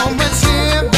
home with.